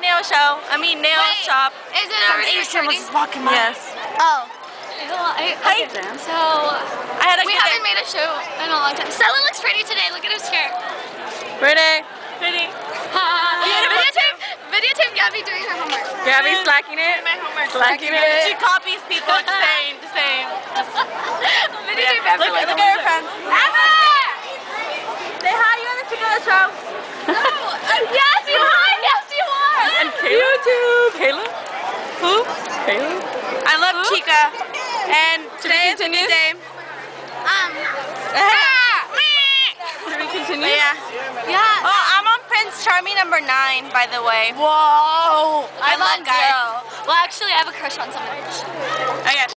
nail show. I mean nail Wait, shop. Is it already recording? walking by. Yes. Oh. I, Hi. so I had a we haven't day. made a show in a long time. Stella looks pretty today. Look at her skirt. Pretty. Pretty. videotape, videotape Gaby doing her homework. Gaby's slacking it. My homework. Slacking She it. copies people. Just saying. Just saying. videotape Yeah. Look, look at her friends. And Kayla too. Kayla? Who? Kayla? I love Chika. And today is a new day. Um. Should we But continue? yeah. Yeah. Oh, I'm on Prince Charming number nine, by the way. Whoa. I I'm love on guys. zero. Well, actually, I have a crush on someone. Okay.